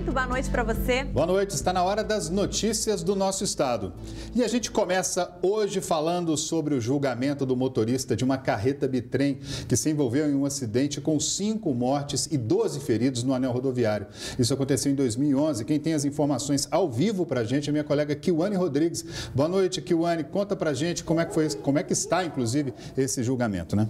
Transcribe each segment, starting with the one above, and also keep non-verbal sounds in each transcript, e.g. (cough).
muito boa noite para você. Boa noite, está na hora das notícias do nosso estado. E a gente começa hoje falando sobre o julgamento do motorista de uma carreta bitrem que se envolveu em um acidente com cinco mortes e 12 feridos no anel rodoviário. Isso aconteceu em 2011. Quem tem as informações ao vivo para a gente é minha colega Kiwane Rodrigues. Boa noite, Kiwane. Conta para a gente como é que foi, como é que está, inclusive, esse julgamento, né?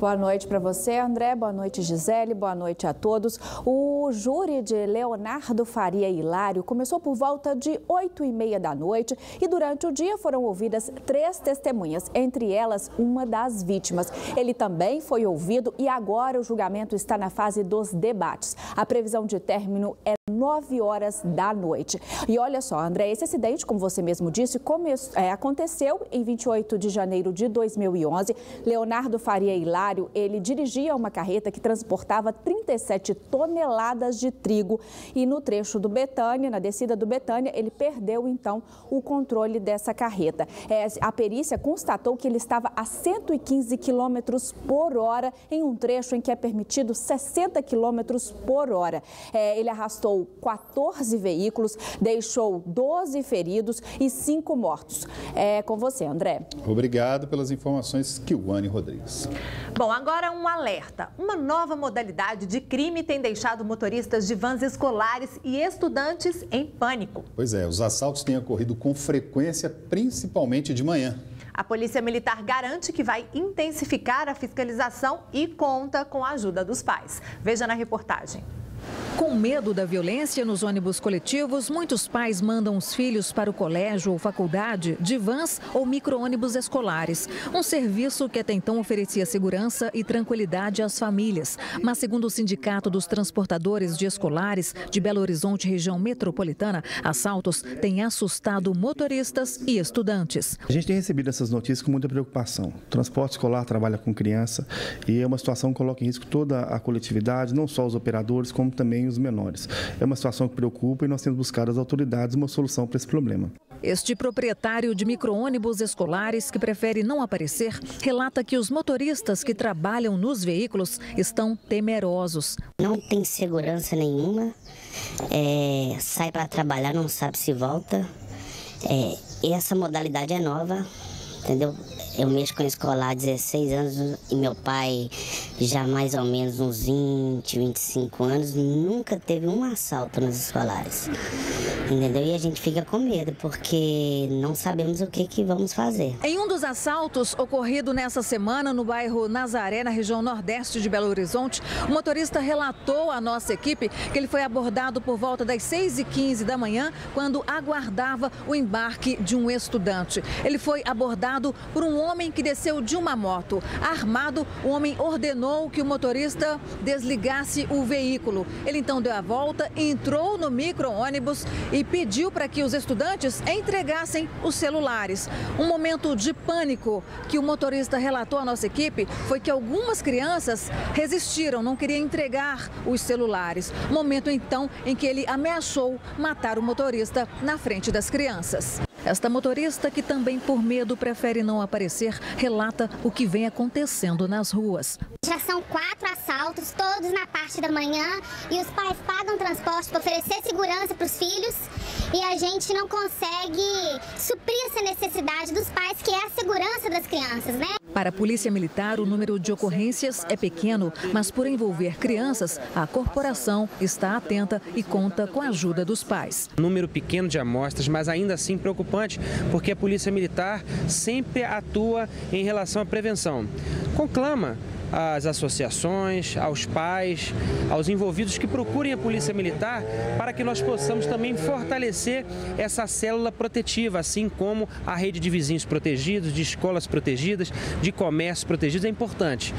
Boa noite para você, André. Boa noite, Gisele. Boa noite a todos. O júri de Leonardo Faria Hilário começou por volta de 8 e meia da noite e durante o dia foram ouvidas três testemunhas, entre elas uma das vítimas. Ele também foi ouvido e agora o julgamento está na fase dos debates. A previsão de término é 9 horas da noite. E olha só, André, esse acidente, como você mesmo disse, é, aconteceu em 28 de janeiro de 2011. Leonardo Faria Hilário, ele dirigia uma carreta que transportava 37 toneladas de trigo e no trecho do Betânia, na descida do Betânia, ele perdeu então o controle dessa carreta. É, a perícia constatou que ele estava a 115 quilômetros por hora em um trecho em que é permitido 60 quilômetros por hora. É, ele arrastou 14 veículos, deixou 12 feridos e 5 mortos. É com você, André. Obrigado pelas informações, Kiwane Rodrigues. Bom, agora um alerta. Uma nova modalidade de crime tem deixado motoristas de vans escolares e estudantes em pânico. Pois é, os assaltos têm ocorrido com frequência, principalmente de manhã. A Polícia Militar garante que vai intensificar a fiscalização e conta com a ajuda dos pais. Veja na reportagem. Com medo da violência nos ônibus coletivos, muitos pais mandam os filhos para o colégio ou faculdade de vans ou micro-ônibus escolares. Um serviço que até então oferecia segurança e tranquilidade às famílias. Mas, segundo o Sindicato dos Transportadores de Escolares de Belo Horizonte, região metropolitana, assaltos têm assustado motoristas e estudantes. A gente tem recebido essas notícias com muita preocupação. O transporte escolar trabalha com criança e é uma situação que coloca em risco toda a coletividade, não só os operadores, como também os menores. É uma situação que preocupa e nós temos buscado as autoridades uma solução para esse problema. Este proprietário de micro-ônibus escolares, que prefere não aparecer, relata que os motoristas que trabalham nos veículos estão temerosos. Não tem segurança nenhuma, é, sai para trabalhar, não sabe se volta. É, essa modalidade é nova, entendeu? Eu mexo com escolar há 16 anos e meu pai já mais ou menos uns 20, 25 anos, nunca teve um assalto nos escolares. Entendeu? E a gente fica com medo, porque não sabemos o que, que vamos fazer. Em um dos assaltos ocorrido nessa semana no bairro Nazaré, na região nordeste de Belo Horizonte, o motorista relatou à nossa equipe que ele foi abordado por volta das 6h15 da manhã, quando aguardava o embarque de um estudante. Ele foi abordado por um homem que desceu de uma moto. Armado, o homem ordenou que o motorista desligasse o veículo. Ele então deu a volta, entrou no micro-ônibus e pediu para que os estudantes entregassem os celulares. Um momento de pânico que o motorista relatou à nossa equipe foi que algumas crianças resistiram, não queriam entregar os celulares. Momento então em que ele ameaçou matar o motorista na frente das crianças. Esta motorista, que também por medo prefere não aparecer, relata o que vem acontecendo nas ruas. Já são quatro assaltos, todos na parte da manhã, e os pais pagam transporte para oferecer segurança para os filhos, e a gente não consegue suprir essa necessidade dos pais, que é a segurança das crianças, né? Para a Polícia Militar, o número de ocorrências é pequeno, mas por envolver crianças, a corporação está atenta e conta com a ajuda dos pais. Número pequeno de amostras, mas ainda assim preocupante, porque a Polícia Militar sempre atua em relação à prevenção. Conclama às associações, aos pais, aos envolvidos que procurem a Polícia Militar para que nós possamos também fortalecer essa célula protetiva, assim como a rede de vizinhos protegidos, de escolas protegidas, de comércio protegido. É importante.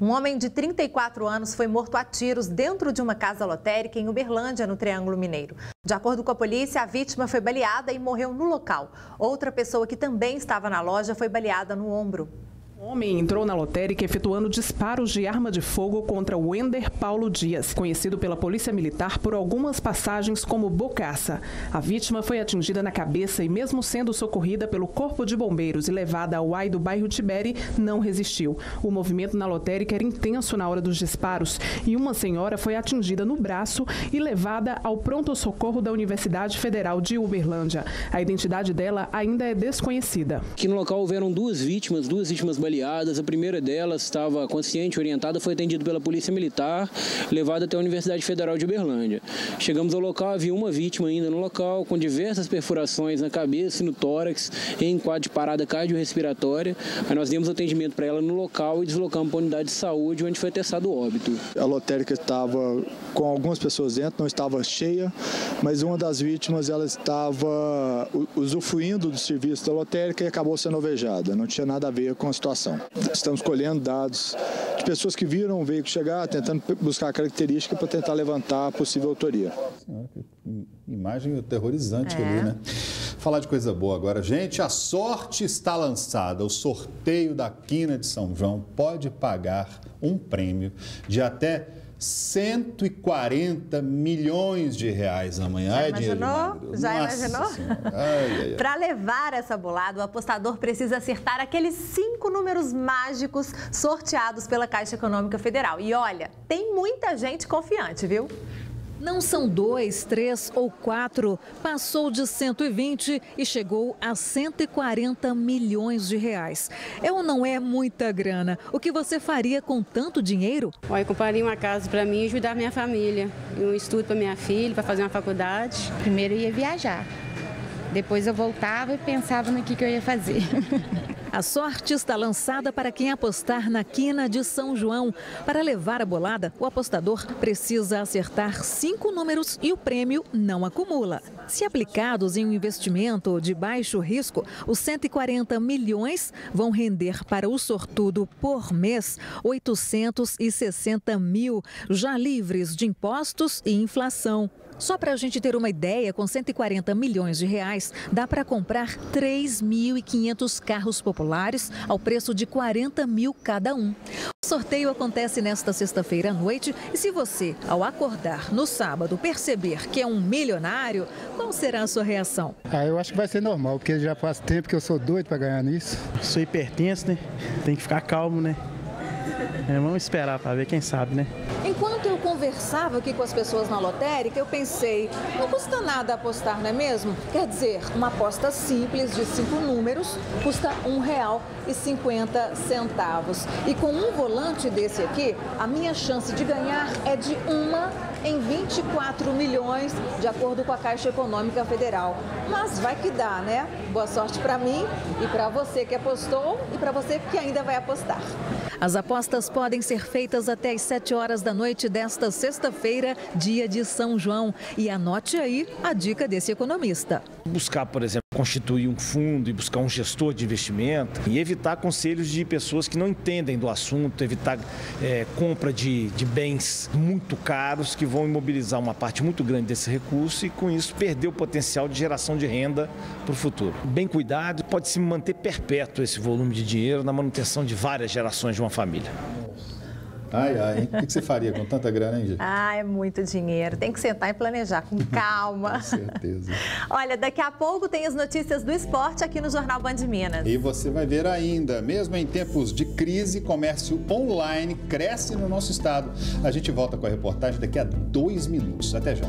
Um homem de 34 anos foi morto a tiros dentro de uma casa lotérica em Uberlândia, no Triângulo Mineiro. De acordo com a polícia, a vítima foi baleada e morreu no local. Outra pessoa que também estava na loja foi baleada no ombro. Homem entrou na lotérica efetuando disparos de arma de fogo contra Wender Paulo Dias, conhecido pela Polícia Militar por algumas passagens como Bocaça. A vítima foi atingida na cabeça e, mesmo sendo socorrida pelo Corpo de Bombeiros e levada ao AI do bairro Tiberi, não resistiu. O movimento na lotérica era intenso na hora dos disparos e uma senhora foi atingida no braço e levada ao pronto-socorro da Universidade Federal de Uberlândia. A identidade dela ainda é desconhecida. Aqui no local houveram duas vítimas, duas vítimas baleadas. A primeira delas estava consciente, orientada, foi atendida pela Polícia Militar, levada até a Universidade Federal de Uberlândia. Chegamos ao local, havia uma vítima ainda no local, com diversas perfurações na cabeça e no tórax, em quadro de parada cardiorrespiratória. Aí nós demos atendimento para ela no local e deslocamos para a unidade de saúde, onde foi testado o óbito. A lotérica estava com algumas pessoas dentro, não estava cheia, mas uma das vítimas ela estava usufruindo do serviço da lotérica e acabou sendo alvejada. Não tinha nada a ver com a situação informação. Estamos colhendo dados de pessoas que viram o veículo chegar, tentando buscar a característica para tentar levantar a possível autoria. Imagem aterrorizante é. ali, né? Falar de coisa boa agora. Gente, a sorte está lançada. O sorteio da Quina de São João pode pagar um prêmio de até 140 milhões de reais amanhã. Já imaginou? Já imaginou? Para levar essa bolada, o apostador precisa acertar aqueles cinco números mágicos sorteados pela Caixa Econômica Federal. E olha, tem muita gente confiante, viu? Não são dois, três ou quatro. Passou de 120 e chegou a 140 milhões de reais. É ou não é muita grana? O que você faria com tanto dinheiro? Olha, eu compraria uma casa para mim e ajudar minha família. E um estudo para minha filha, para fazer uma faculdade. Primeiro eu ia viajar. Depois eu voltava e pensava no que, que eu ia fazer. (laughs) A sorte está lançada para quem apostar na quina de São João. Para levar a bolada, o apostador precisa acertar cinco números e o prêmio não acumula. Se aplicados em um investimento de baixo risco, os 140 milhões vão render para o sortudo por mês 860 mil, já livres de impostos e inflação. Só para a gente ter uma ideia, com 140 milhões de reais, dá para comprar 3.500 carros populares ao preço de 40 mil cada um. O sorteio acontece nesta sexta-feira à noite e se você, ao acordar no sábado, perceber que é um milionário, qual será a sua reação? Ah, eu acho que vai ser normal, porque já faz tempo que eu sou doido para ganhar nisso. Sou hipertenso, né? Tem que ficar calmo, né? É, vamos esperar para ver, quem sabe, né? Conversava aqui com as pessoas na lotérica, eu pensei, não custa nada apostar, não é mesmo? Quer dizer, uma aposta simples de cinco números custa um real e cinquenta centavos. E com um volante desse aqui, a minha chance de ganhar é de uma em 24 milhões, de acordo com a Caixa Econômica Federal. Mas vai que dá, né? Boa sorte para mim e para você que apostou e para você que ainda vai apostar. As apostas podem ser feitas até às 7 horas da noite desta sexta-feira, dia de São João. E anote aí a dica desse economista. Buscar, por exemplo, constituir um fundo e buscar um gestor de investimento e evitar conselhos de pessoas que não entendem do assunto, evitar é, compra de, de bens muito caros que vão imobilizar uma parte muito grande desse recurso e com isso perder o potencial de geração de renda para o futuro. Bem cuidado, pode se manter perpétuo esse volume de dinheiro na manutenção de várias gerações de uma família. Ai, ai, hein? O que você faria com tanta grana, hein, gente? Ah, é muito dinheiro. Tem que sentar e planejar com (laughs) calma. com certeza. Olha, daqui a pouco tem as notícias do esporte aqui no Jornal Band Minas. E você vai ver ainda, mesmo em tempos de crise, comércio online cresce no nosso estado. A gente volta com a reportagem daqui a dois minutos. Até já.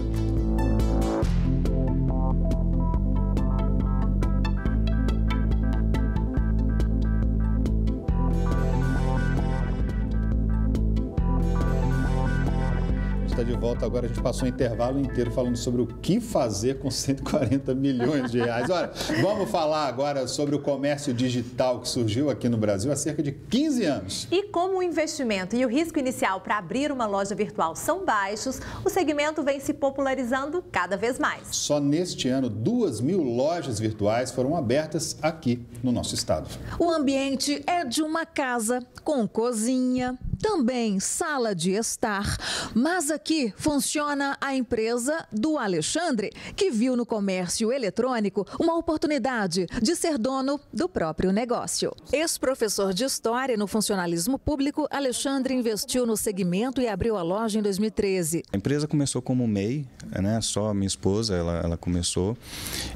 Volta. Agora a gente passou o intervalo inteiro falando sobre o que fazer com 140 milhões de reais. Olha, vamos falar agora sobre o comércio digital que surgiu aqui no Brasil há cerca de 15 anos. E como o investimento e o risco inicial para abrir uma loja virtual são baixos, o segmento vem se popularizando cada vez mais. Só neste ano, duas mil lojas virtuais foram abertas aqui no nosso estado. O ambiente é de uma casa com cozinha, também sala de estar. Mas aqui funciona a empresa do Alexandre, que viu no comércio eletrônico uma oportunidade de ser dono do próprio negócio. Ex-professor de História no funcionalismo público, Alexandre investiu no segmento e abriu a loja em 2013. A empresa começou como MEI, né? só minha esposa ela, ela começou.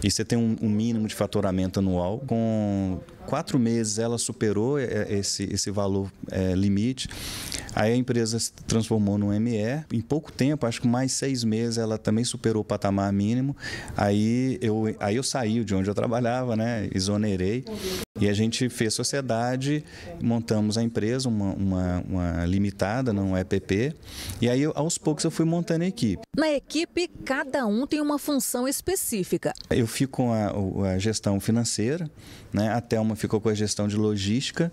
E você tem um, um mínimo de faturamento anual com quatro meses ela superou é, é, esse, esse valor é, limite. Aí a empresa se transformou no ME. Em pouco tempo, acho que mais seis meses, ela também superou o patamar mínimo. Aí eu, aí eu saí de onde eu trabalhava, né? exonerei. E a gente fez sociedade, montamos a empresa, uma, uma, uma limitada, não EPP. E aí, aos poucos, eu fui montando a equipe. Na equipe, cada um tem uma função específica. Eu fico com a, a gestão financeira, né? A Thelma ficou com a gestão de logística,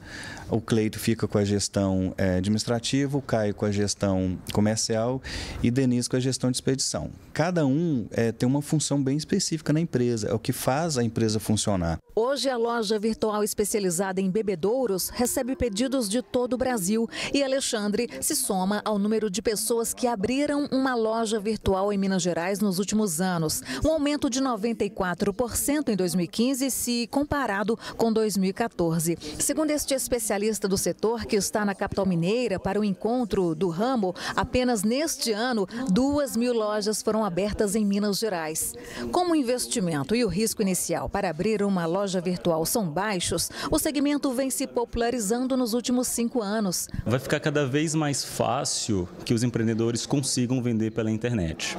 o Cleito fica com a gestão é, administrativa, o Caio com a gestão comercial e Denise com a gestão de expedição. Cada um é, tem uma função bem específica na empresa, é o que faz a empresa funcionar. Hoje, a loja virtual especializada em bebedouros recebe pedidos de todo o Brasil e Alexandre se soma ao número de pessoas que abriram uma loja virtual em Minas Gerais nos últimos anos, um aumento de 94% em 2015 se comparado com 2014. Segundo este especialista do setor que está na capital mineira para o encontro do ramo, apenas neste ano duas mil lojas foram abertas em Minas Gerais. Como o investimento e o risco inicial para abrir uma loja virtual são baixos, o segmento vem se popularizando nos últimos cinco anos. Vai ficar cada vez mais fácil que os empreendedores consigam vender pela internet.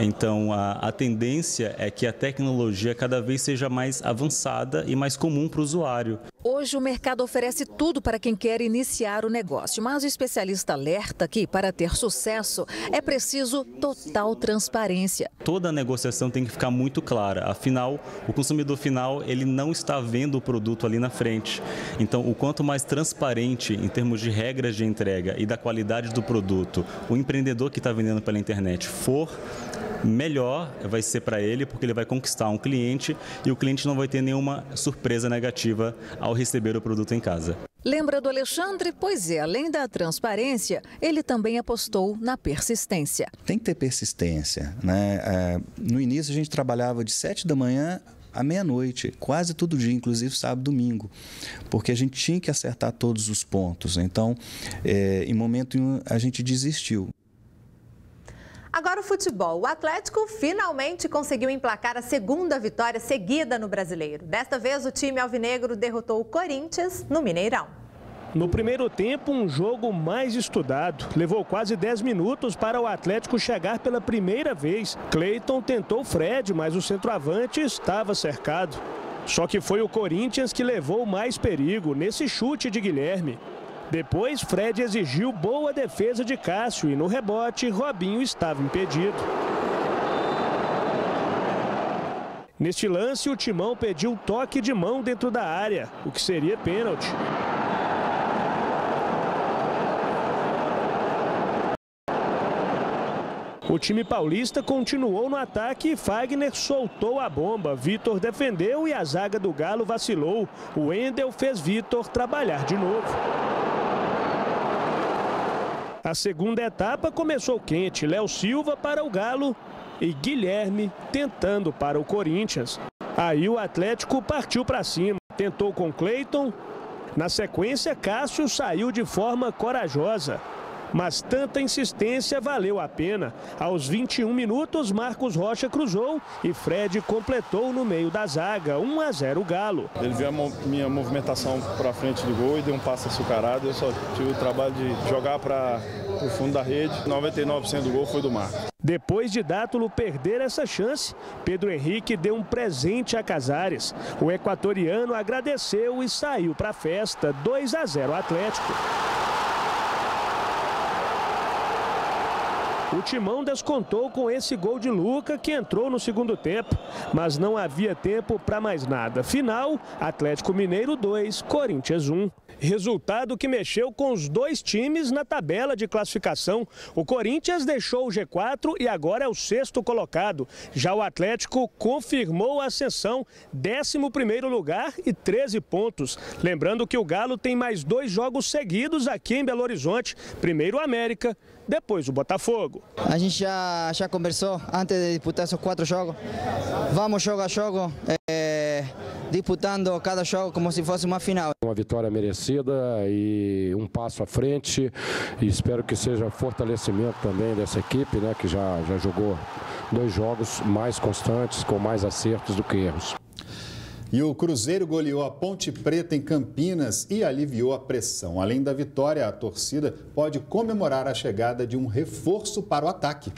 Então, a, a tendência é que a tecnologia cada vez seja mais avançada e mais comum para o usuário. Hoje o mercado oferece tudo para quem quer iniciar o negócio, mas o especialista alerta que para ter sucesso é preciso total transparência. Toda negociação tem que ficar muito clara, afinal o consumidor final ele não está vendo o produto ali na frente. Então o quanto mais transparente em termos de regras de entrega e da qualidade do produto o empreendedor que está vendendo pela internet for, melhor vai ser para ele, porque ele vai conquistar um cliente e o cliente não vai ter nenhuma surpresa negativa ao receber o produto em casa. Lembra do Alexandre? Pois é, além da transparência, ele também apostou na persistência. Tem que ter persistência. Né? É, no início a gente trabalhava de 7 da manhã à meia-noite, quase todo dia, inclusive sábado e domingo, porque a gente tinha que acertar todos os pontos. Então, é, em momento nenhum, a gente desistiu. Agora o futebol. O Atlético finalmente conseguiu emplacar a segunda vitória seguida no Brasileiro. Desta vez, o time alvinegro derrotou o Corinthians no Mineirão. No primeiro tempo, um jogo mais estudado. Levou quase 10 minutos para o Atlético chegar pela primeira vez. Cleiton tentou Fred, mas o centroavante estava cercado. Só que foi o Corinthians que levou mais perigo nesse chute de Guilherme. Depois, Fred exigiu boa defesa de Cássio e no rebote, Robinho estava impedido. Neste lance, o Timão pediu toque de mão dentro da área, o que seria pênalti. O time paulista continuou no ataque e Fagner soltou a bomba. Vitor defendeu e a zaga do Galo vacilou. O Wendel fez Vitor trabalhar de novo. A segunda etapa começou quente. Léo Silva para o Galo e Guilherme tentando para o Corinthians. Aí o Atlético partiu para cima. Tentou com Cleiton. Na sequência, Cássio saiu de forma corajosa mas tanta insistência valeu a pena. Aos 21 minutos, Marcos Rocha cruzou e Fred completou no meio da zaga, 1 a 0 Galo. Ele viu a minha movimentação para frente do gol e deu um passe açucarado. Eu só tive o trabalho de jogar para o fundo da rede. 99% do gol foi do Marcos. Depois de Dátulo perder essa chance, Pedro Henrique deu um presente a Casares. O equatoriano agradeceu e saiu para a festa, 2 a 0 Atlético. O Timão descontou com esse gol de Luca que entrou no segundo tempo, mas não havia tempo para mais nada. Final, Atlético Mineiro 2, Corinthians 1. Resultado que mexeu com os dois times na tabela de classificação. O Corinthians deixou o G4 e agora é o sexto colocado. Já o Atlético confirmou a ascensão, 11 lugar e 13 pontos. Lembrando que o Galo tem mais dois jogos seguidos aqui em Belo Horizonte. Primeiro o América, depois o Botafogo. A gente já, já conversou antes de disputar esses quatro jogos. Vamos jogo a jogo, é, disputando cada jogo como se fosse uma final. Uma vitória merecida e um passo à frente. E espero que seja fortalecimento também dessa equipe, né, que já, já jogou dois jogos mais constantes, com mais acertos do que erros. E o Cruzeiro goleou a Ponte Preta em Campinas e aliviou a pressão. Além da vitória, a torcida pode comemorar a chegada de um reforço para o ataque.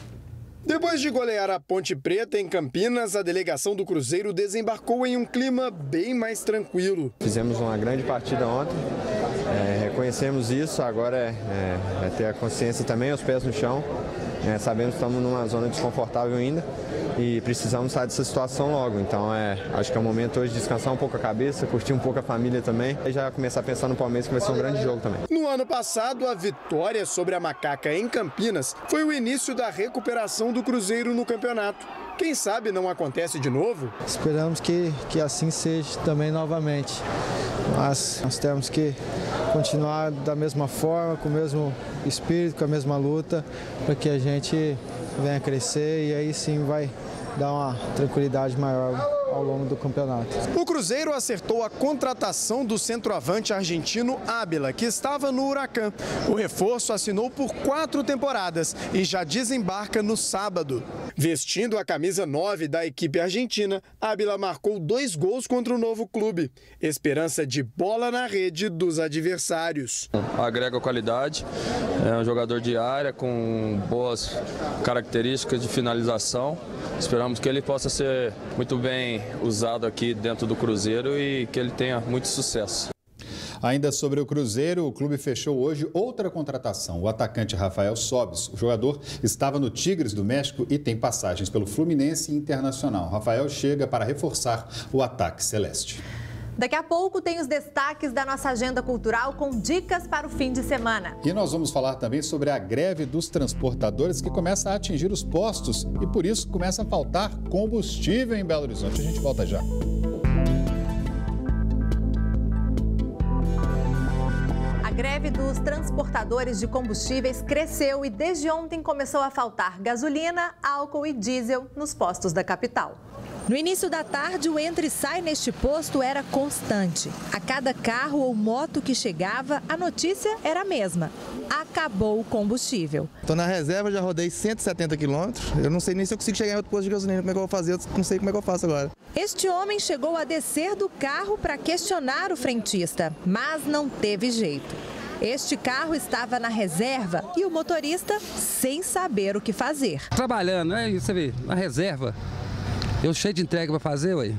Depois de golear a Ponte Preta em Campinas, a delegação do Cruzeiro desembarcou em um clima bem mais tranquilo. Fizemos uma grande partida ontem, é, reconhecemos isso, agora é, é, é ter a consciência também, os pés no chão. É, sabemos que estamos numa zona desconfortável ainda e precisamos sair dessa situação logo. Então é, acho que é o momento hoje de descansar um pouco a cabeça, curtir um pouco a família também e já começar a pensar no Palmeiras que vai ser um grande jogo também. No ano passado, a vitória sobre a Macaca em Campinas foi o início da recuperação do Cruzeiro no campeonato. Quem sabe não acontece de novo? Esperamos que, que assim seja também novamente. Mas nós temos que continuar da mesma forma, com o mesmo espírito, com a mesma luta, para que a gente venha crescer e aí sim vai dar uma tranquilidade maior ao longo do campeonato. O Cruzeiro acertou a contratação do centroavante argentino Ábila, que estava no Huracan. O reforço assinou por quatro temporadas e já desembarca no sábado. Vestindo a camisa 9 da equipe argentina, Ábila marcou dois gols contra o novo clube. Esperança de bola na rede dos adversários. Agrega qualidade, é um jogador de área com boas características de finalização. Esperamos que ele possa ser muito bem usado aqui dentro do Cruzeiro e que ele tenha muito sucesso. Ainda sobre o Cruzeiro, o clube fechou hoje outra contratação. O atacante Rafael Sobis. O jogador estava no Tigres do México e tem passagens pelo Fluminense e Internacional. Rafael chega para reforçar o ataque celeste. Daqui a pouco tem os destaques da nossa agenda cultural com dicas para o fim de semana. E nós vamos falar também sobre a greve dos transportadores que começa a atingir os postos e por isso começa a faltar combustível em Belo Horizonte. A gente volta já. A greve dos transportadores de combustíveis cresceu e desde ontem começou a faltar gasolina, álcool e diesel nos postos da capital. No início da tarde, o entra e sai neste posto era constante. A cada carro ou moto que chegava, a notícia era a mesma. Acabou o combustível. Estou na reserva, já rodei 170 quilômetros. Eu não sei nem se eu consigo chegar em outro posto de gasolina. Como é que eu vou fazer? Eu não sei como é que eu faço agora. Este homem chegou a descer do carro para questionar o frentista, mas não teve jeito. Este carro estava na reserva e o motorista sem saber o que fazer. Trabalhando, né? Você vê, na reserva. Eu cheio de entrega para fazer, ué.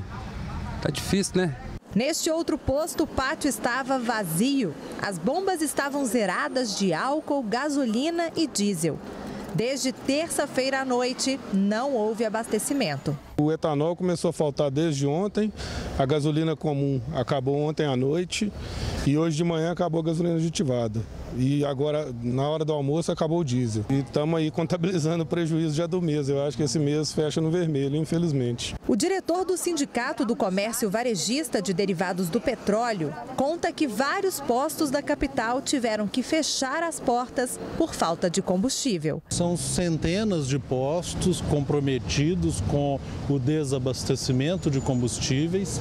Tá difícil, né? Neste outro posto, o pátio estava vazio. As bombas estavam zeradas de álcool, gasolina e diesel. Desde terça-feira à noite, não houve abastecimento. O etanol começou a faltar desde ontem, a gasolina comum acabou ontem à noite e hoje de manhã acabou a gasolina aditivada. E agora, na hora do almoço, acabou o diesel. E estamos aí contabilizando o prejuízo já do mês. Eu acho que esse mês fecha no vermelho, infelizmente. O diretor do Sindicato do Comércio Varejista de Derivados do Petróleo conta que vários postos da capital tiveram que fechar as portas por falta de combustível. São centenas de postos comprometidos com o desabastecimento de combustíveis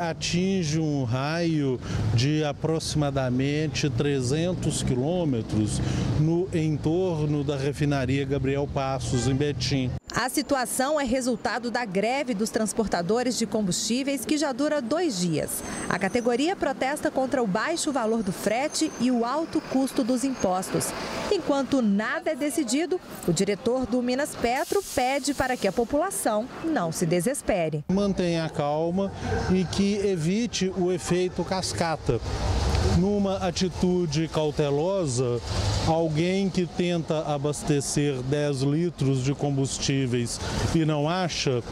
atinge um raio de aproximadamente 300 quilômetros no entorno da refinaria Gabriel Passos, em Betim. A situação é resultado da greve dos transportadores de combustíveis que já dura dois dias. A categoria protesta contra o baixo valor do frete e o alto custo dos impostos. Enquanto nada é decidido, o diretor do Minas Petro pede para que a população não se desespere. Mantenha a calma e que evite o efeito cascata numa atitude cautelosa, alguém que tenta abastecer 10 litros de combustíveis e não acha,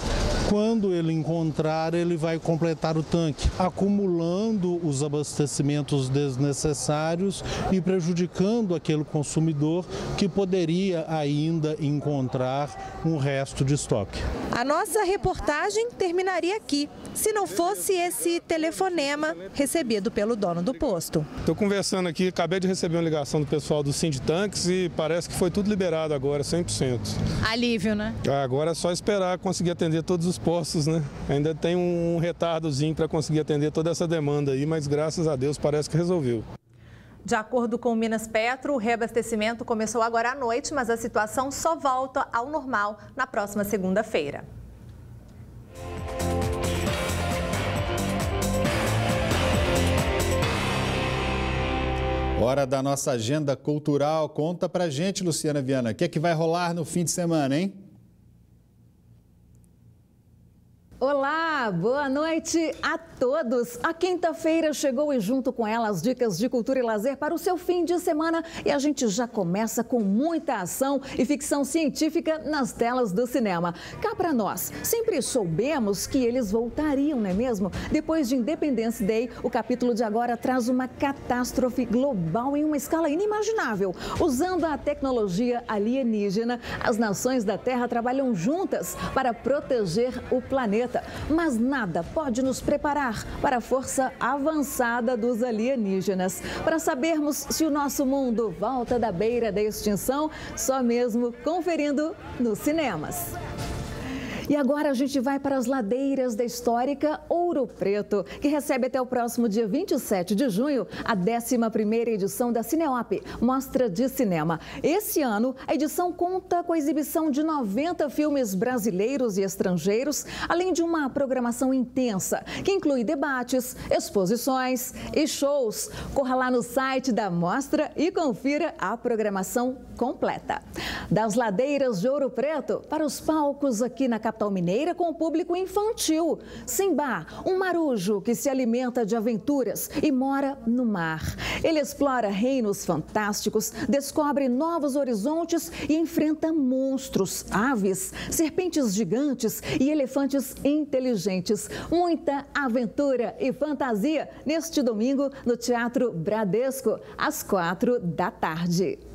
Quando ele encontrar, ele vai completar o tanque, acumulando os abastecimentos desnecessários e prejudicando aquele consumidor que poderia ainda encontrar um resto de estoque. A nossa reportagem terminaria aqui, se não fosse esse telefonema recebido pelo dono do posto. Estou conversando aqui, acabei de receber uma ligação do pessoal do Sinditanques e parece que foi tudo liberado agora, 100%. Alívio, né? Agora é só esperar conseguir atender todos os postos, né? Ainda tem um retardozinho para conseguir atender toda essa demanda aí, mas graças a Deus parece que resolveu. De acordo com o Minas Petro, o reabastecimento começou agora à noite, mas a situação só volta ao normal na próxima segunda-feira. Hora da nossa agenda cultural. Conta pra gente, Luciana Viana, o que é que vai rolar no fim de semana, hein? Olá, boa noite a todos. A quinta-feira chegou e junto com ela as dicas de cultura e lazer para o seu fim de semana e a gente já começa com muita ação e ficção científica nas telas do cinema. Cá para nós, sempre soubemos que eles voltariam, não é mesmo? Depois de Independence Day, o capítulo de agora traz uma catástrofe global em uma escala inimaginável. Usando a tecnologia alienígena, as nações da Terra trabalham juntas para proteger o planeta planeta, mas nada pode nos preparar para a força avançada dos alienígenas. Para sabermos se o nosso mundo volta da beira da extinção, só mesmo conferindo nos cinemas. E agora a gente vai para as ladeiras da histórica Ouro Preto, que recebe até o próximo dia 27 de junho a 11ª edição da Cineop, Mostra de Cinema. Esse ano, a edição conta com a exibição de 90 filmes brasileiros e estrangeiros, além de uma programação intensa, que inclui debates, exposições e shows. Corra lá no site da Mostra e confira a programação completa. Das ladeiras de Ouro Preto para os palcos aqui na capital capital mineira com o público infantil. Simba, um marujo que se alimenta de aventuras e mora no mar. Ele explora reinos fantásticos, descobre novos horizontes e enfrenta monstros, aves, serpentes gigantes e elefantes inteligentes. Muita aventura e fantasia neste domingo no Teatro Bradesco, às quatro da tarde.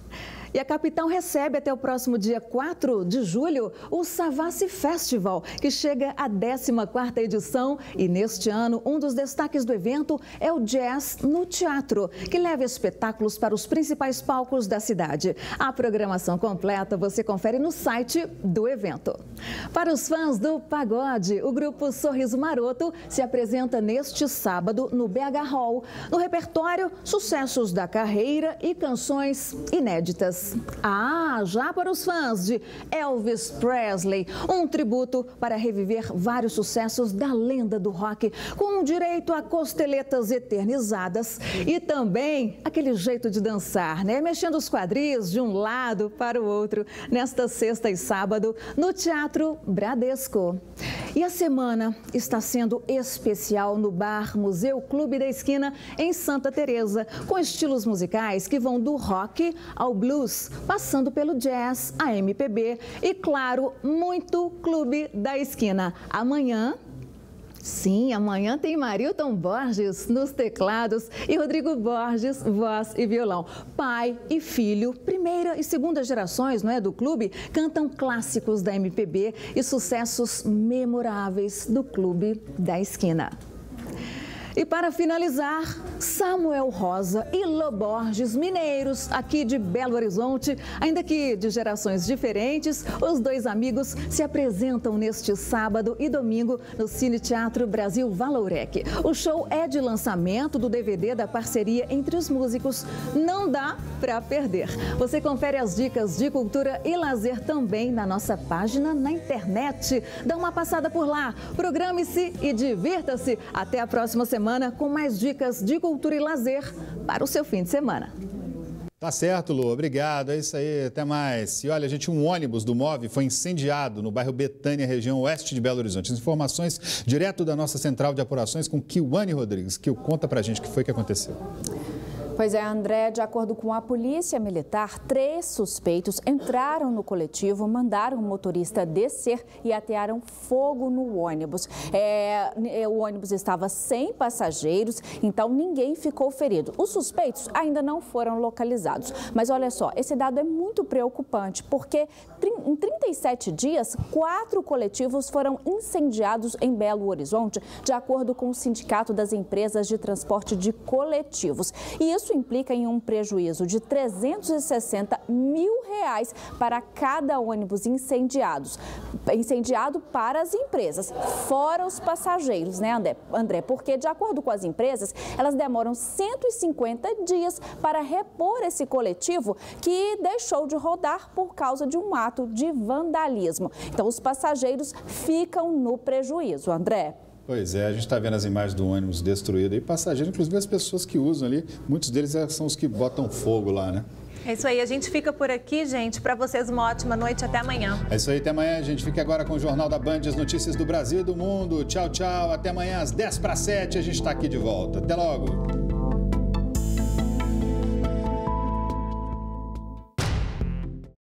E a capital recebe até o próximo dia 4 de julho o Savassi Festival, que chega à 14ª edição. E neste ano, um dos destaques do evento é o Jazz no Teatro, que leva espetáculos para os principais palcos da cidade. A programação completa você confere no site do evento. Para os fãs do pagode, o grupo Sorriso Maroto se apresenta neste sábado no BH Hall. No repertório, sucessos da carreira e canções inéditas. Ah, já para os fãs de Elvis Presley, um tributo para reviver vários sucessos da lenda do rock, com direito a costeletas eternizadas e também aquele jeito de dançar, né? Mexendo os quadris de um lado para o outro, nesta sexta e sábado, no Teatro Bradesco. E a semana está sendo especial no Bar Museu Clube da Esquina, em Santa Teresa, com estilos musicais que vão do rock ao blues blues, passando pelo jazz, a MPB e, claro, muito Clube da Esquina. Amanhã Sim, amanhã tem Marilton Borges nos teclados e Rodrigo Borges, voz e violão. Pai e filho, primeira e segunda gerações não é, do clube, cantam clássicos da MPB e sucessos memoráveis do Clube da Esquina. E para finalizar, Samuel Rosa e Loborges, mineiros aqui de Belo Horizonte, ainda que de gerações diferentes, os dois amigos se apresentam neste sábado e domingo no Cine Teatro Brasil Valorec. O show é de lançamento do DVD da parceria entre os músicos. Não dá para perder. Você confere as dicas de cultura e lazer também na nossa página na internet. Dá uma passada por lá, programe-se e divirta-se. Até a próxima semana semana com mais dicas de cultura e lazer para o seu fim de semana. Tá certo, Lu. Obrigado. É isso aí. Até mais. E olha, gente, um ônibus do MOV foi incendiado no bairro Betânia, região oeste de Belo Horizonte. As informações direto da nossa central de apurações com Kiwane Rodrigues. Que conta pra gente o que foi que aconteceu. Pois é, André, de acordo com a polícia militar, três suspeitos entraram no coletivo, mandaram o motorista descer e atearam fogo no ônibus. É, é, o ônibus estava sem passageiros, então ninguém ficou ferido. Os suspeitos ainda não foram localizados. Mas olha só, esse dado é muito preocupante, porque em 37 dias, quatro coletivos foram incendiados em Belo Horizonte, de acordo com o Sindicato das Empresas de Transporte de Coletivos. E isso isso implica em um prejuízo de 360 mil reais para cada ônibus incendiados, incendiado para as empresas, fora os passageiros, né, André? André? Porque, de acordo com as empresas, elas demoram 150 dias para repor esse coletivo que deixou de rodar por causa de um ato de vandalismo. Então, os passageiros ficam no prejuízo, André. Pois é, a gente está vendo as imagens do ônibus destruído e passageiro, inclusive as pessoas que usam ali, muitos deles é, são os que botam fogo lá, né? É isso aí, a gente fica por aqui, gente. Para vocês, uma ótima noite. Até amanhã. É isso aí, até amanhã. A gente fica agora com o Jornal da Band, as notícias do Brasil e do mundo. Tchau, tchau. Até amanhã às 10 para 7. A gente está aqui de volta. Até logo.